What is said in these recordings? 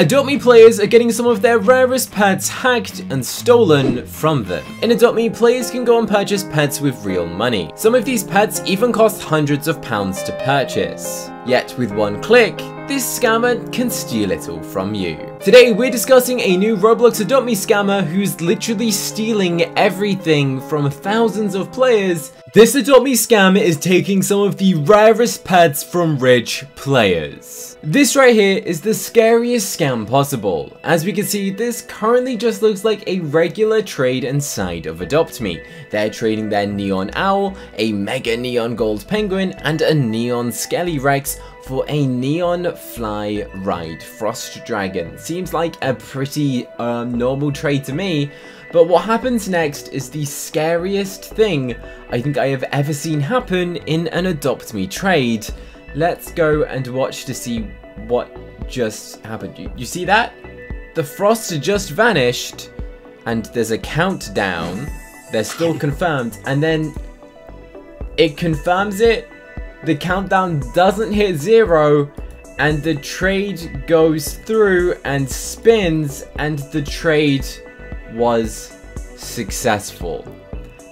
Adopt Me players are getting some of their rarest pets hacked and stolen from them. In Adopt Me, players can go and purchase pets with real money. Some of these pets even cost hundreds of pounds to purchase. Yet with one click, this scammer can steal it all from you. Today we're discussing a new Roblox Adopt Me scammer who's literally stealing everything from thousands of players this Adopt Me scam is taking some of the rarest pets from rich players. This right here is the scariest scam possible. As we can see, this currently just looks like a regular trade inside of Adopt Me. They're trading their Neon Owl, a Mega Neon Gold Penguin, and a Neon Skele-Rex for a Neon Fly Ride Frost Dragon. Seems like a pretty um, normal trade to me, but what happens next is the scariest thing I think I have ever seen happen in an Adopt Me trade. Let's go and watch to see what just happened. You, you see that? The frost just vanished and there's a countdown. They're still confirmed and then it confirms it. The countdown doesn't hit zero and the trade goes through and spins and the trade was successful.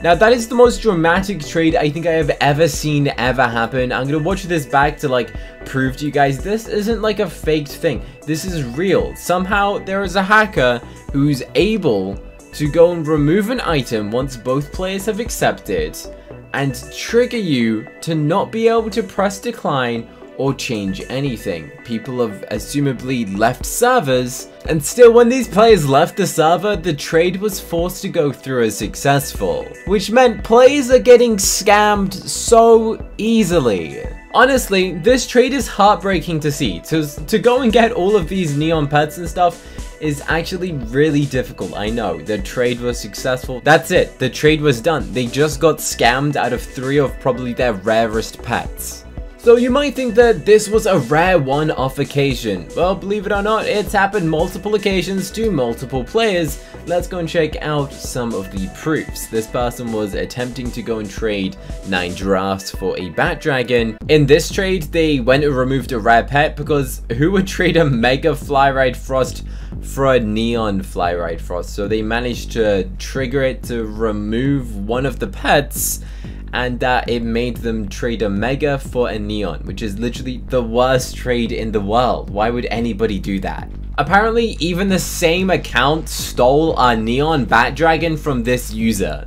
Now that is the most dramatic trade I think I have ever seen ever happen. I'm gonna watch this back to like prove to you guys this isn't like a faked thing. This is real. Somehow there is a hacker who's able to go and remove an item once both players have accepted and trigger you to not be able to press decline or change anything. People have assumably left servers, and still when these players left the server, the trade was forced to go through as successful, which meant players are getting scammed so easily. Honestly, this trade is heartbreaking to see. To, to go and get all of these neon pets and stuff is actually really difficult, I know. The trade was successful. That's it, the trade was done. They just got scammed out of three of probably their rarest pets. So you might think that this was a rare one-off occasion. Well, believe it or not, it's happened multiple occasions to multiple players. Let's go and check out some of the proofs. This person was attempting to go and trade 9 drafts for a Bat Dragon. In this trade, they went and removed a rare pet because who would trade a Mega Flyride Frost for a Neon Flyride Frost? So they managed to trigger it to remove one of the pets and that it made them trade a Mega for a Neon, which is literally the worst trade in the world. Why would anybody do that? Apparently, even the same account stole a Neon Bat Dragon from this user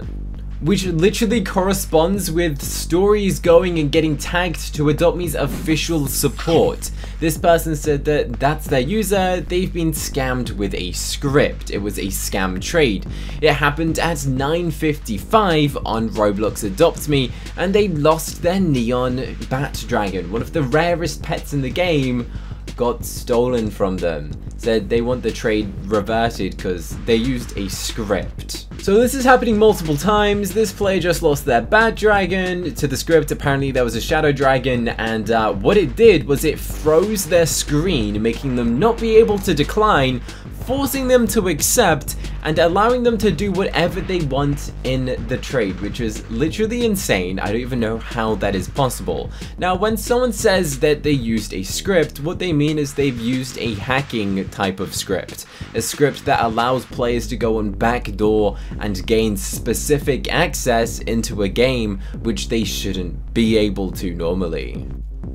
which literally corresponds with stories going and getting tagged to Adopt Me's official support. This person said that that's their user, they've been scammed with a script. It was a scam trade. It happened at 9.55 on Roblox Adopt Me, and they lost their Neon Bat Dragon, one of the rarest pets in the game, got stolen from them. Said they want the trade reverted because they used a script. So this is happening multiple times. This player just lost their Bat Dragon to the script. Apparently there was a Shadow Dragon and uh, what it did was it froze their screen, making them not be able to decline, forcing them to accept and allowing them to do whatever they want in the trade, which is literally insane. I don't even know how that is possible. Now, when someone says that they used a script, what they mean is they've used a hacking type of script. A script that allows players to go on backdoor and gain specific access into a game which they shouldn't be able to normally.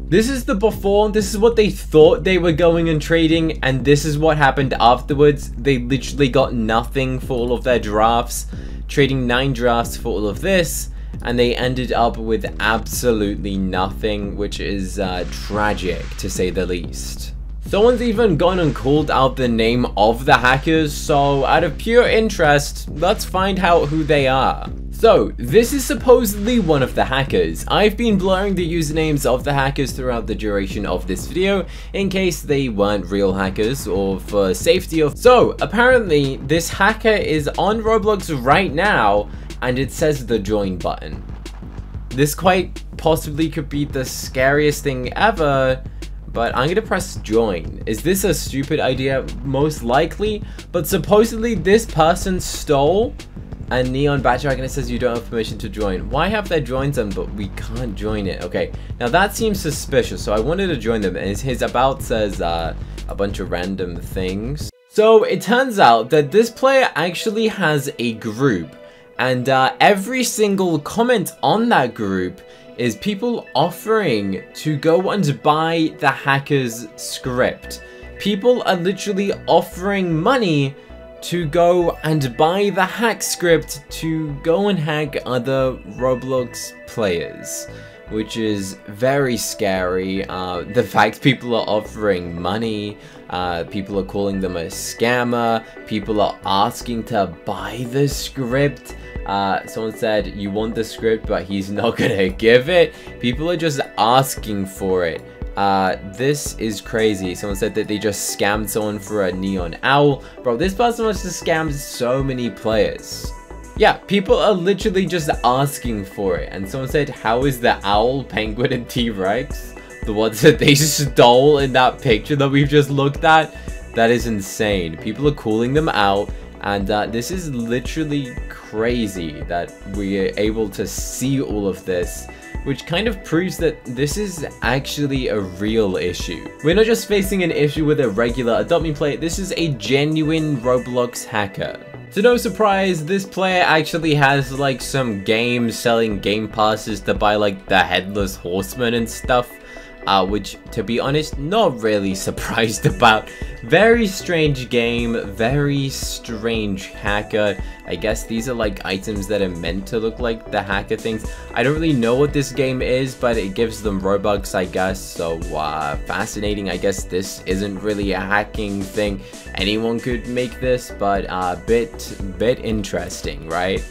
This is the before, this is what they thought they were going and trading, and this is what happened afterwards. They literally got nothing for all of their drafts, trading 9 drafts for all of this, and they ended up with absolutely nothing, which is uh, tragic to say the least. Someone's even gone and called out the name of the hackers, so out of pure interest, let's find out who they are. So, this is supposedly one of the hackers. I've been blurring the usernames of the hackers throughout the duration of this video, in case they weren't real hackers or for safety of- So, apparently, this hacker is on Roblox right now, and it says the join button. This quite possibly could be the scariest thing ever, but I'm gonna press join. Is this a stupid idea? Most likely, but supposedly this person stole And Neon Batdragon it says you don't have permission to join. Why have they joined them but we can't join it? Okay, now that seems suspicious. So I wanted to join them and his about says uh, a bunch of random things. So it turns out that this player actually has a group and uh, every single comment on that group is people offering to go and buy the hacker's script. People are literally offering money to go and buy the hack script to go and hack other Roblox players which is very scary. Uh, the fact people are offering money, uh, people are calling them a scammer, people are asking to buy the script. Uh, someone said, you want the script, but he's not gonna give it. People are just asking for it. Uh, this is crazy. Someone said that they just scammed someone for a neon owl. Bro, this person must have scammed so many players. Yeah, people are literally just asking for it. And someone said, how is the owl, penguin, and T-Rex the ones that they stole in that picture that we've just looked at? That is insane. People are calling them out. And uh, this is literally crazy that we are able to see all of this which kind of proves that this is actually a real issue. We're not just facing an issue with a regular Adopt Me player, this is a genuine Roblox hacker. To no surprise, this player actually has like some games selling game passes to buy like the Headless Horseman and stuff uh, which to be honest, not really surprised about. Very strange game, very strange hacker. I guess these are like items that are meant to look like the hacker things. I don't really know what this game is, but it gives them Robux, I guess. So uh, fascinating. I guess this isn't really a hacking thing. Anyone could make this, but a uh, bit, bit interesting, right?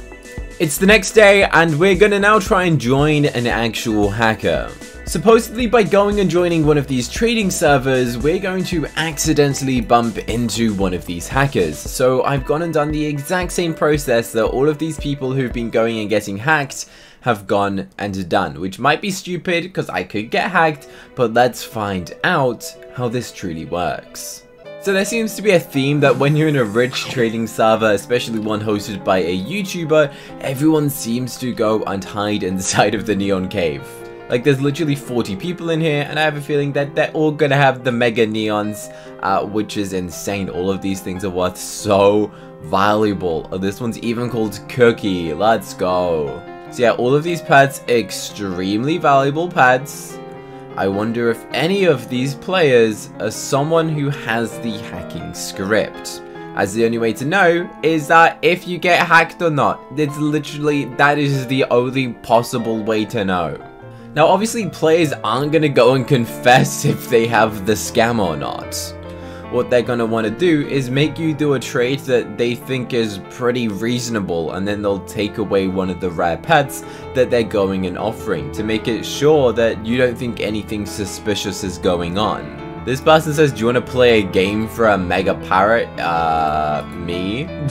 It's the next day, and we're gonna now try and join an actual hacker. Supposedly by going and joining one of these trading servers, we're going to accidentally bump into one of these hackers. So I've gone and done the exact same process that all of these people who've been going and getting hacked have gone and done, which might be stupid because I could get hacked, but let's find out how this truly works. So there seems to be a theme that when you're in a rich trading server, especially one hosted by a YouTuber, everyone seems to go and hide inside of the Neon Cave. Like there's literally 40 people in here and I have a feeling that they're all gonna have the mega neons, uh, which is insane. All of these things are worth so valuable. Oh, this one's even called Cookie. Let's go. So yeah, all of these pads, extremely valuable pads. I wonder if any of these players are someone who has the hacking script. As the only way to know is that if you get hacked or not. It's literally, that is the only possible way to know. Now obviously players aren't to go and confess if they have the scam or not. What they're want to do is make you do a trade that they think is pretty reasonable and then they'll take away one of the rare pets that they're going and offering to make it sure that you don't think anything suspicious is going on. This person says, do you want to play a game for a mega parrot? Uh, me?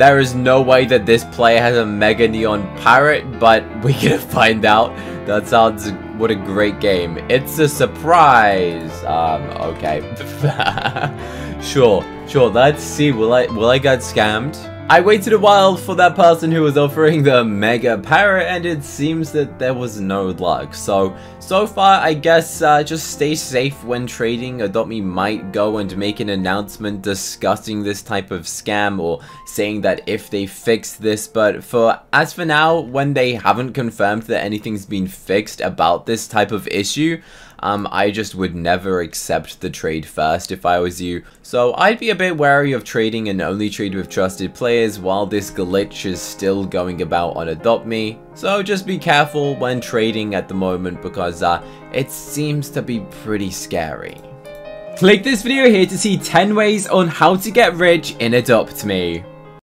there is no way that this player has a mega neon parrot, but we're gonna find out. That sounds, what a great game. It's a surprise. Um, okay. sure, sure, let's see. Will I, will I get scammed? I waited a while for that person who was offering the Mega Parrot and it seems that there was no luck. So, so far I guess uh, just stay safe when trading. Adopt Me might go and make an announcement discussing this type of scam or saying that if they fix this. But for as for now, when they haven't confirmed that anything's been fixed about this type of issue, um, I just would never accept the trade first if I was you. So I'd be a bit wary of trading and only trade with trusted players while this glitch is still going about on Adopt Me. So just be careful when trading at the moment because uh, it seems to be pretty scary. Click this video here to see 10 ways on how to get rich in Adopt Me.